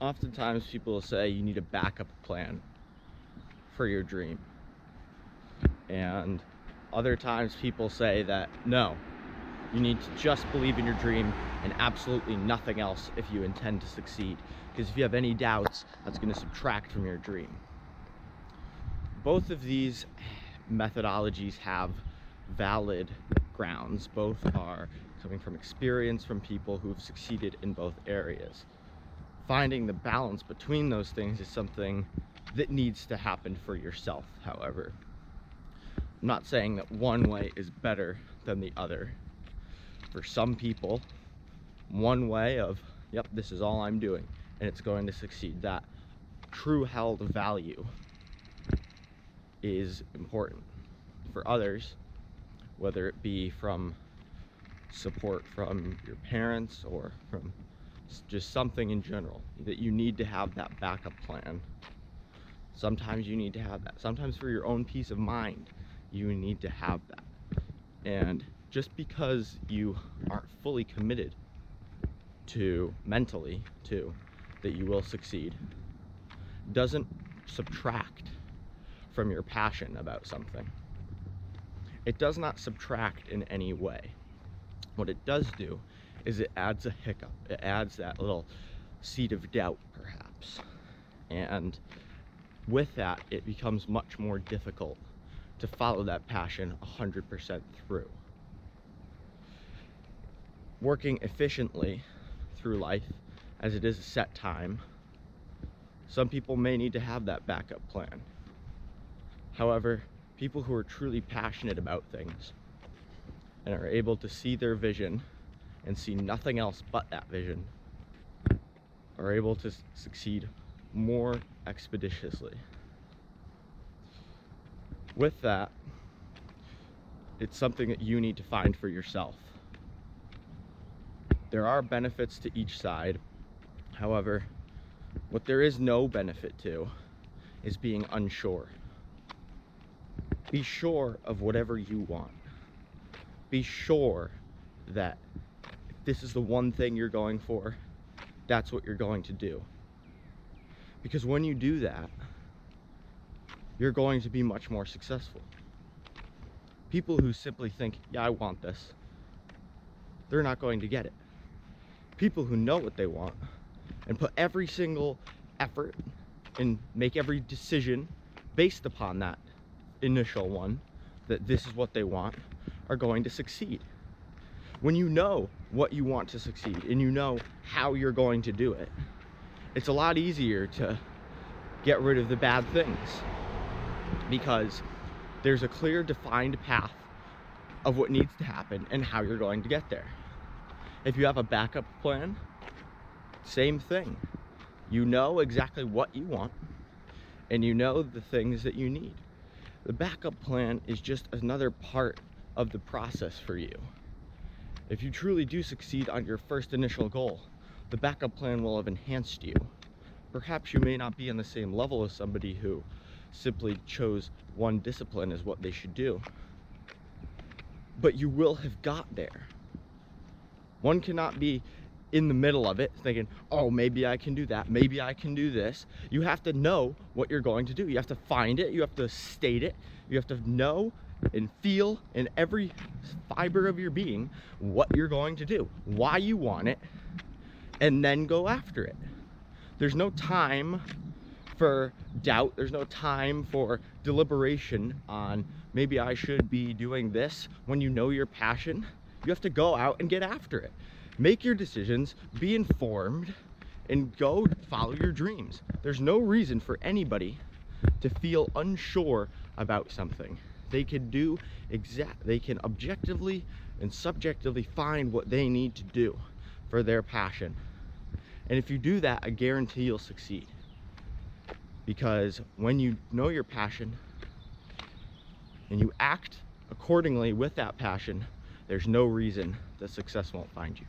oftentimes people say you need a backup plan for your dream. And other times people say that no, you need to just believe in your dream and absolutely nothing else if you intend to succeed. Because if you have any doubts, that's going to subtract from your dream. Both of these methodologies have valid grounds. Both are coming from experience from people who've succeeded in both areas. Finding the balance between those things is something that needs to happen for yourself, however. I'm not saying that one way is better than the other. For some people, one way of, yep, this is all I'm doing, and it's going to succeed, that true held value is important. For others, whether it be from support from your parents or from just something in general that you need to have that backup plan. Sometimes you need to have that. Sometimes for your own peace of mind you need to have that. And just because you aren't fully committed to mentally to that you will succeed doesn't subtract from your passion about something. It does not subtract in any way. What it does do is it adds a hiccup. It adds that little seed of doubt, perhaps. And with that, it becomes much more difficult to follow that passion 100% through. Working efficiently through life, as it is a set time, some people may need to have that backup plan. However, people who are truly passionate about things and are able to see their vision and see nothing else but that vision are able to succeed more expeditiously. With that, it's something that you need to find for yourself. There are benefits to each side. However, what there is no benefit to is being unsure. Be sure of whatever you want be sure that this is the one thing you're going for, that's what you're going to do. Because when you do that, you're going to be much more successful. People who simply think, yeah, I want this, they're not going to get it. People who know what they want and put every single effort and make every decision based upon that initial one, that this is what they want, are going to succeed. When you know what you want to succeed and you know how you're going to do it, it's a lot easier to get rid of the bad things because there's a clear defined path of what needs to happen and how you're going to get there. If you have a backup plan, same thing. You know exactly what you want and you know the things that you need. The backup plan is just another part of the process for you. If you truly do succeed on your first initial goal, the backup plan will have enhanced you. Perhaps you may not be on the same level as somebody who simply chose one discipline as what they should do, but you will have got there. One cannot be in the middle of it thinking, oh, maybe I can do that, maybe I can do this. You have to know what you're going to do. You have to find it, you have to state it, you have to know and feel in every fiber of your being what you're going to do, why you want it, and then go after it. There's no time for doubt. There's no time for deliberation on maybe I should be doing this when you know your passion. You have to go out and get after it. Make your decisions, be informed, and go follow your dreams. There's no reason for anybody to feel unsure about something they can do exact they can objectively and subjectively find what they need to do for their passion. And if you do that i guarantee you'll succeed. Because when you know your passion and you act accordingly with that passion there's no reason that success won't find you